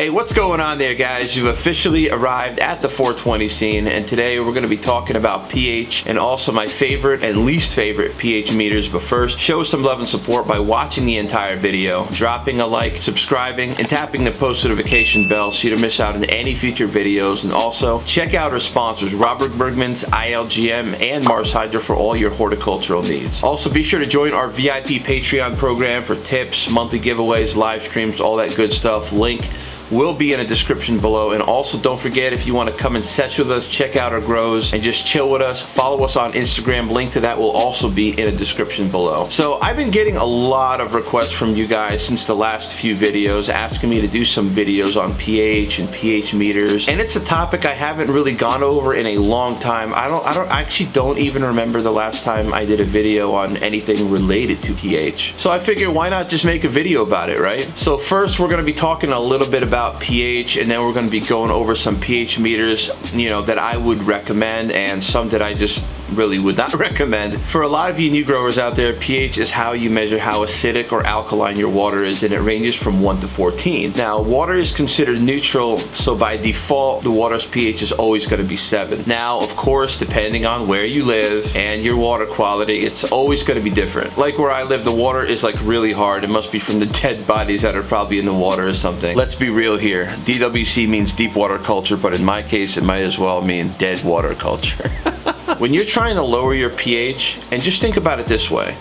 Hey, what's going on there guys? You've officially arrived at the 420 scene and today we're going to be talking about pH and also my favorite and least favorite pH meters. But first, show some love and support by watching the entire video, dropping a like, subscribing, and tapping the post notification bell so you don't miss out on any future videos. And also, check out our sponsors, Robert Bergman's, ILGM, and Mars Hydro for all your horticultural needs. Also, be sure to join our VIP Patreon program for tips, monthly giveaways, live streams, all that good stuff. Link will be in a description below. And also don't forget if you want to come and sesh with us, check out our grows and just chill with us, follow us on Instagram. Link to that will also be in a description below. So I've been getting a lot of requests from you guys since the last few videos asking me to do some videos on pH and pH meters. And it's a topic I haven't really gone over in a long time. I don't, I don't, I actually don't even remember the last time I did a video on anything related to pH. So I figured why not just make a video about it, right? So first we're gonna be talking a little bit about about pH and then we're going to be going over some pH meters you know that I would recommend and some that I just really would not recommend. For a lot of you new growers out there, pH is how you measure how acidic or alkaline your water is and it ranges from 1 to 14. Now, water is considered neutral, so by default, the water's pH is always going to be 7. Now, of course, depending on where you live and your water quality, it's always going to be different. Like where I live, the water is like really hard. It must be from the dead bodies that are probably in the water or something. Let's be real here. DWC means deep water culture, but in my case, it might as well mean dead water culture. When you're trying to lower your pH, and just think about it this way,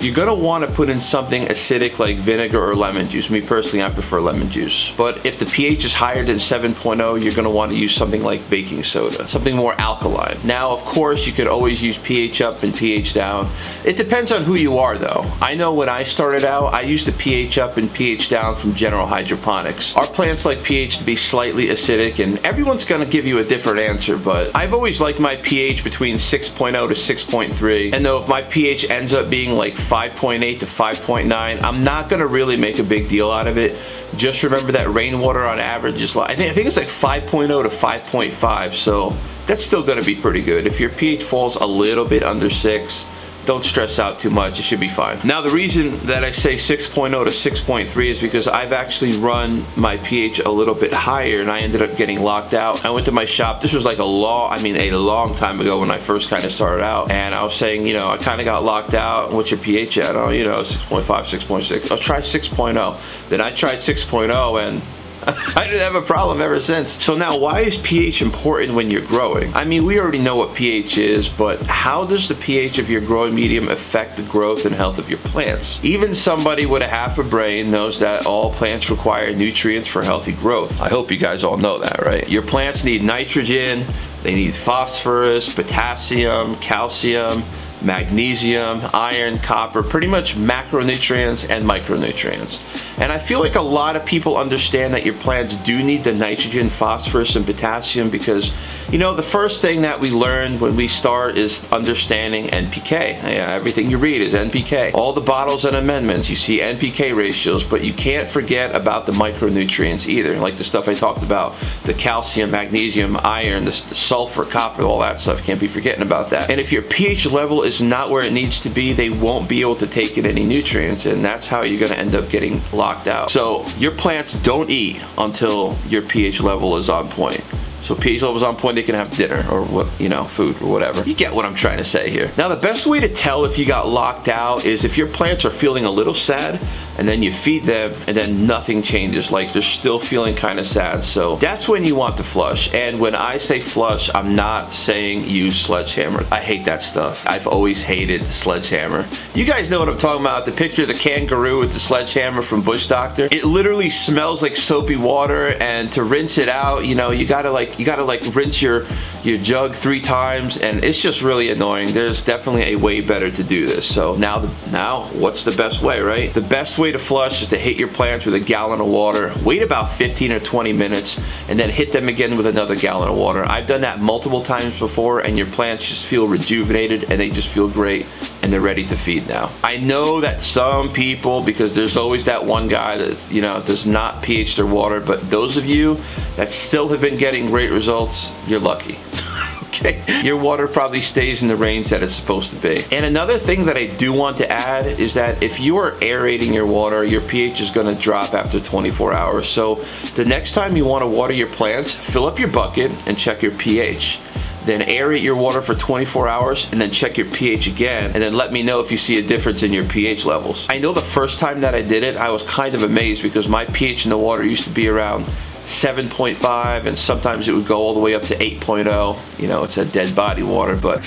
you're gonna wanna put in something acidic like vinegar or lemon juice. Me personally, I prefer lemon juice. But if the pH is higher than 7.0, you're gonna wanna use something like baking soda, something more alkaline. Now, of course, you could always use pH up and pH down. It depends on who you are though. I know when I started out, I used the pH up and pH down from General Hydroponics. Our plants like pH to be slightly acidic and everyone's gonna give you a different answer, but I've always liked my pH between 6.0 to 6.3. And though if my pH ends up being like 5.8 to 5.9. I'm not gonna really make a big deal out of it. Just remember that rainwater on average is like, I think, I think it's like 5.0 to 5.5, so that's still gonna be pretty good. If your pH falls a little bit under six, don't stress out too much. It should be fine. Now the reason that I say 6.0 to 6.3 is because I've actually run my pH a little bit higher and I ended up getting locked out. I went to my shop. This was like a long, I mean a long time ago when I first kind of started out. And I was saying, you know, I kind of got locked out. What's your pH at? Oh, you know, 6.5, 6.6. I'll try 6.0. Then I tried 6.0 and I didn't have a problem ever since. So now why is pH important when you're growing? I mean, we already know what pH is, but how does the pH of your growing medium affect the growth and health of your plants? Even somebody with a half a brain knows that all plants require nutrients for healthy growth. I hope you guys all know that, right? Your plants need nitrogen, they need phosphorus, potassium, calcium, magnesium, iron, copper, pretty much macronutrients and micronutrients. And I feel like a lot of people understand that your plants do need the nitrogen, phosphorus, and potassium because, you know, the first thing that we learn when we start is understanding NPK. Everything you read is NPK. All the bottles and amendments, you see NPK ratios, but you can't forget about the micronutrients either, like the stuff I talked about, the calcium, magnesium, iron, the, the sulfur, copper, all that stuff. Can't be forgetting about that. And if your pH level is not where it needs to be, they won't be able to take in any nutrients, and that's how you're gonna end up getting locked out. So your plants don't eat until your pH level is on point. So pH level's on point, they can have dinner or what, you know, food or whatever. You get what I'm trying to say here. Now the best way to tell if you got locked out is if your plants are feeling a little sad and then you feed them and then nothing changes, like they're still feeling kind of sad. So that's when you want to flush. And when I say flush, I'm not saying use sledgehammer. I hate that stuff. I've always hated the sledgehammer. You guys know what I'm talking about. The picture of the kangaroo with the sledgehammer from Bush Doctor. It literally smells like soapy water and to rinse it out, you know, you gotta like you gotta like rinse your your jug three times and it's just really annoying. There's definitely a way better to do this. So now the, now what's the best way right? The best way to flush is to hit your plants with a gallon of water. Wait about 15 or 20 minutes and then hit them again with another gallon of water. I've done that multiple times before and your plants just feel rejuvenated and they just feel great and they're ready to feed now. I know that some people, because there's always that one guy that you know does not pH their water, but those of you that still have been getting great results, you're lucky. okay? Your water probably stays in the range that it's supposed to be. And another thing that I do want to add is that if you are aerating your water, your pH is gonna drop after 24 hours. So the next time you wanna water your plants, fill up your bucket and check your pH then aerate your water for 24 hours and then check your pH again and then let me know if you see a difference in your pH levels. I know the first time that I did it I was kind of amazed because my pH in the water used to be around 7.5 and sometimes it would go all the way up to 8.0 you know it's a dead body water but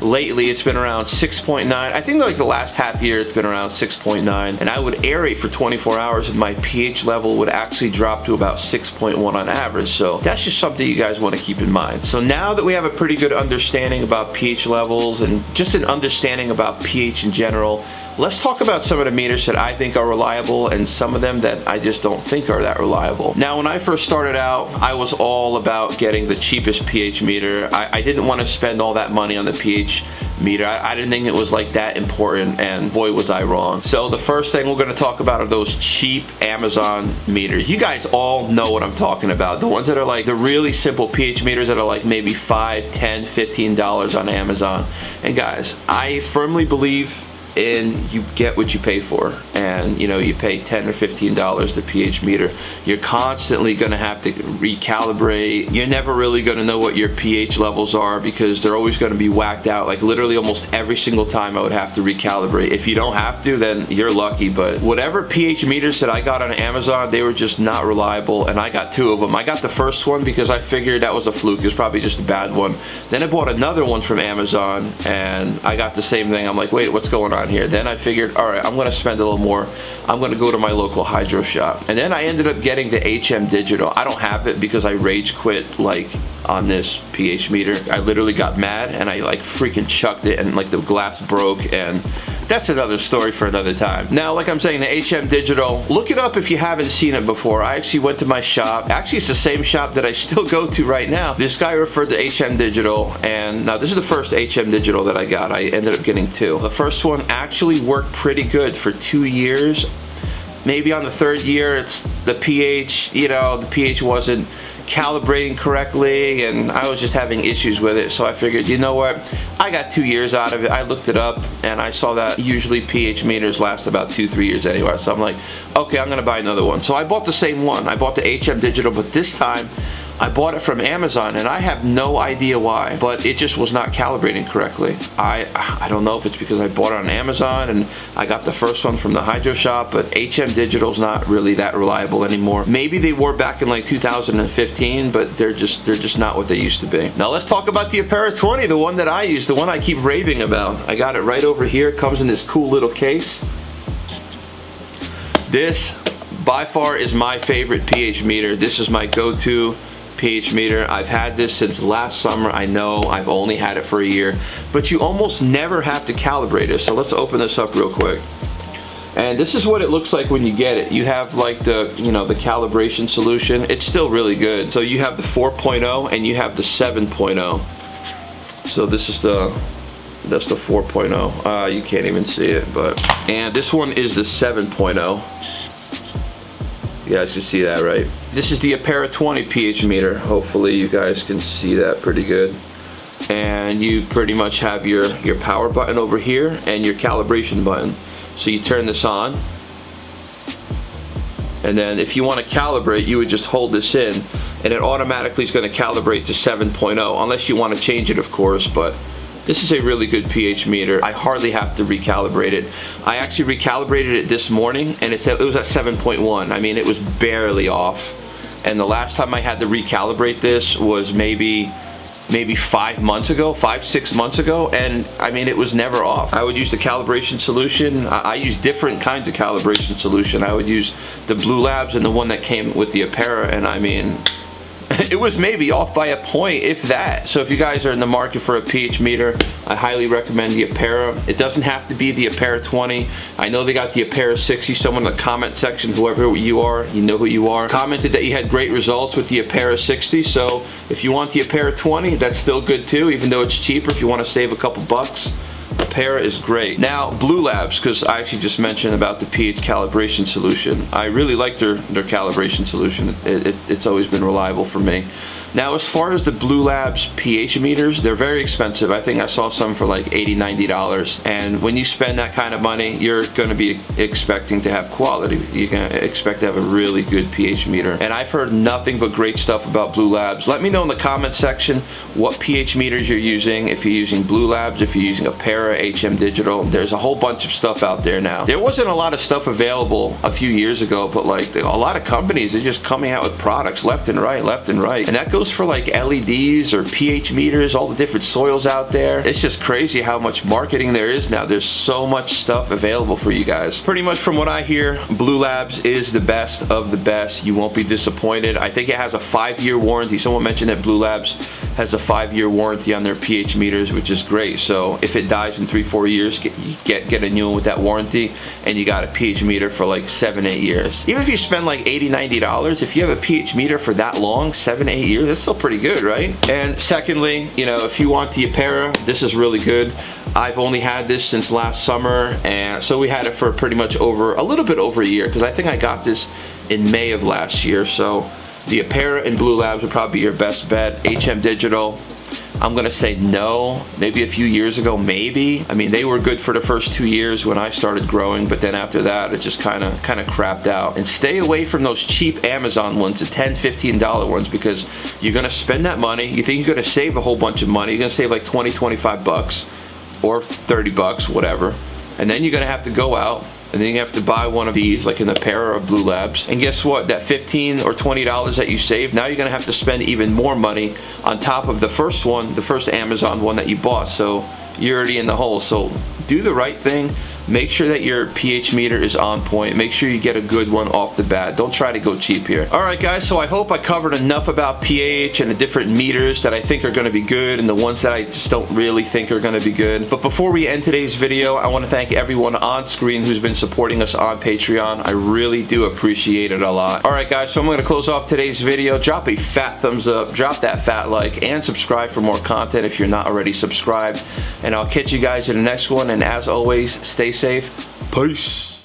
lately it's been around 6.9 I think like the last half year it's been around 6.9 and I would aerate for 24 hours and my pH level would actually drop to about 6.1 on average. So that's just something you guys want to keep in mind. So now that we have a pretty good understanding about pH levels and just an understanding about pH in general Let's talk about some of the meters that I think are reliable and some of them that I just don't think are that reliable. Now when I first started out, I was all about getting the cheapest pH meter. I, I didn't want to spend all that money on the pH meter. I, I, didn't think it was like that important and boy was I wrong. So the first thing we're going to talk about are those cheap Amazon meters. You guys all know what I'm talking about. The ones that are like the really simple pH meters that are like maybe 5, 10, 15 dollars on Amazon. And guys, I firmly believe and you get what you pay for. And you know you pay 10 or 15 dollars to pH meter. You're constantly going to have to recalibrate. You're never really going to know what your pH levels are because they're always going to be whacked out. Like literally almost every single time I would have to recalibrate. If you don't have to then you're lucky. But whatever pH meters that I got on Amazon they were just not reliable and I got two of them I got the first one because I figured that was a fluke. It was probably just a bad one. Then I bought another one from Amazon and I got the same thing. I'm like wait what's going on here. Then I figured, all right, I'm gonna spend a little more. I'm gonna go to my local hydro shop. And then I ended up getting the HM Digital. I don't have it because I rage quit like on this pH meter. I literally got mad and I like freaking chucked it and like the glass broke and that's another story for another time. Now, like I'm saying, the HM Digital, look it up if you haven't seen it before. I actually went to my shop. Actually, it's the same shop that I still go to right now. This guy referred to HM Digital, and now this is the first HM Digital that I got. I ended up getting two. The first one actually worked pretty good for two years. Maybe on the third year, it's the pH, you know, the pH wasn't calibrating correctly and I was just having issues with it. So I figured you know what? I got two years out of it. I looked it up and I saw that usually pH meters last about two three years anyway. So I'm like okay I'm gonna buy another one. So I bought the same one. I bought the HM Digital but this time I bought it from Amazon and I have no idea why, but it just was not calibrating correctly. I I don't know if it's because I bought it on Amazon and I got the first one from the Hydro Shop, but HM Digital's not really that reliable anymore. Maybe they were back in like 2015, but they're just they're just not what they used to be. Now let's talk about the Apera 20, the one that I use, the one I keep raving about. I got it right over here. It comes in this cool little case. This by far is my favorite pH meter. This is my go-to pH meter. I've had this since last summer. I know I've only had it for a year, but you almost never have to calibrate it. So let's open this up real quick. And this is what it looks like when you get it. You have like the, you know, the calibration solution. It's still really good. So you have the 4.0 and you have the 7.0. So this is the, that's the 4.0. Uh, you can't even see it, but, and this one is the 7.0. You guys can see that, right? This is the Apera 20 pH meter. Hopefully you guys can see that pretty good. And you pretty much have your, your power button over here and your calibration button. So you turn this on. And then if you want to calibrate, you would just hold this in and it automatically is going to calibrate to 7.0 unless you want to change it, of course, but this is a really good pH meter. I hardly have to recalibrate it. I actually recalibrated it this morning and it was at 7.1. I mean, it was barely off. And the last time I had to recalibrate this was maybe maybe five months ago, five, six months ago, and I mean, it was never off. I would use the calibration solution. I, I use different kinds of calibration solution. I would use the Blue Labs and the one that came with the Apera, and I mean, it was maybe off by a point, if that. So if you guys are in the market for a pH meter, I highly recommend the Apera. It doesn't have to be the Apera 20. I know they got the Apera 60. Someone in the comment section, whoever you are, you know who you are, commented that you had great results with the Apera 60. So if you want the Apera 20, that's still good too, even though it's cheaper if you want to save a couple bucks. Apera is great. Now, Blue Labs, because I actually just mentioned about the pH calibration solution. I really like their, their calibration solution. It, it, it's always been reliable for me. Now as far as the Blue Labs pH meters, they're very expensive. I think I saw some for like 80 $90 and when you spend that kind of money you're going to be expecting to have quality. You're going to expect to have a really good pH meter and I've heard nothing but great stuff about Blue Labs. Let me know in the comment section what pH meters you're using, if you're using Blue Labs, if you're using a Apera, HM Digital. There's a whole bunch of stuff out there now. There wasn't a lot of stuff available a few years ago but like a lot of companies are just coming out with products left and right, left and right. And that goes for like LEDs or pH meters, all the different soils out there. It's just crazy how much marketing there is now. There's so much stuff available for you guys. Pretty much from what I hear, Blue Labs is the best of the best. You won't be disappointed. I think it has a five-year warranty. Someone mentioned that Blue Labs has a five-year warranty on their pH meters, which is great. So if it dies in three, four years, get, get, get a new one with that warranty, and you got a pH meter for like seven, eight years. Even if you spend like 80, 90 dollars, if you have a pH meter for that long, seven, eight years, that's still pretty good, right? And secondly, you know, if you want the Apera, this is really good. I've only had this since last summer and so we had it for pretty much over a little bit over a year because I think I got this in May of last year so the Apera and Blue Labs would probably be your best bet. HM Digital I'm gonna say no. Maybe a few years ago maybe. I mean they were good for the first two years when I started growing but then after that it just kind of kind of crapped out. And stay away from those cheap Amazon ones the 10 15 dollar ones because you're gonna spend that money. You think you're gonna save a whole bunch of money. You're gonna save like 20 25 bucks or 30 bucks, whatever. And then you're gonna have to go out and then you have to buy one of these like in the pair of Blue Labs. And guess what? That 15 or $20 that you save, now you're gonna have to spend even more money on top of the first one, the first Amazon one that you bought. So you're already in the hole. So do the right thing Make sure that your pH meter is on point. Make sure you get a good one off the bat. Don't try to go cheap here. All right, guys, so I hope I covered enough about pH and the different meters that I think are gonna be good and the ones that I just don't really think are gonna be good. But before we end today's video, I wanna thank everyone on screen who's been supporting us on Patreon. I really do appreciate it a lot. All right, guys, so I'm gonna close off today's video. Drop a fat thumbs up, drop that fat like, and subscribe for more content if you're not already subscribed. And I'll catch you guys in the next one. And as always, stay safe. Peace.